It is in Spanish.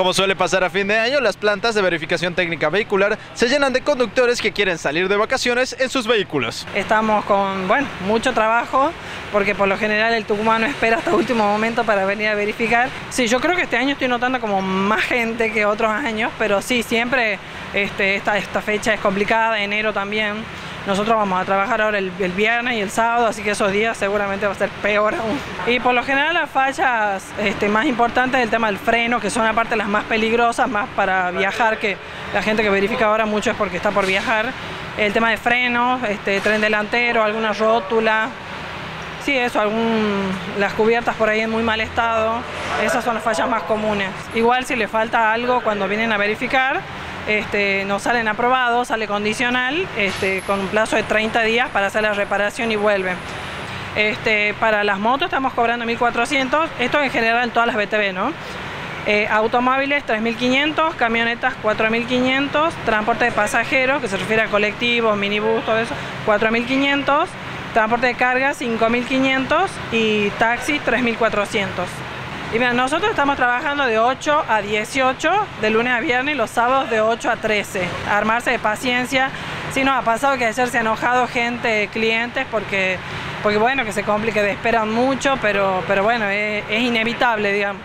Como suele pasar a fin de año, las plantas de verificación técnica vehicular se llenan de conductores que quieren salir de vacaciones en sus vehículos. Estamos con, bueno, mucho trabajo, porque por lo general el tucumano espera hasta último momento para venir a verificar. Sí, yo creo que este año estoy notando como más gente que otros años, pero sí, siempre este, esta, esta fecha es complicada, enero también. Nosotros vamos a trabajar ahora el, viernes y el sábado, así que esos días seguramente va a ser peor aún. Y por lo general las fallas este, más importantes es el tema del freno, que son aparte las más peligrosas, más para viajar, que la gente que verifica ahora mucho es porque está por viajar. El tema de frenos, este, tren delantero, alguna rótula, Sí, eso, algún, las cubiertas por ahí en muy mal estado, esas son las fallas más comunes. Igual si le falta algo cuando vienen a verificar, este, nos salen aprobados, sale condicional, este, con un plazo de 30 días para hacer la reparación y vuelve. Este, para las motos estamos cobrando 1.400, esto en general en todas las BTV, ¿no? Eh, automóviles 3.500, camionetas 4.500, transporte de pasajeros, que se refiere a colectivos, minibús, todo eso, 4.500, transporte de carga 5.500 y taxi 3.400. Y mira, nosotros estamos trabajando de 8 a 18, de lunes a viernes, y los sábados de 8 a 13. armarse de paciencia. Sí nos ha pasado que ayer se ha enojado gente, clientes, porque, porque bueno, que se complique, esperan mucho, pero, pero bueno, es, es inevitable, digamos.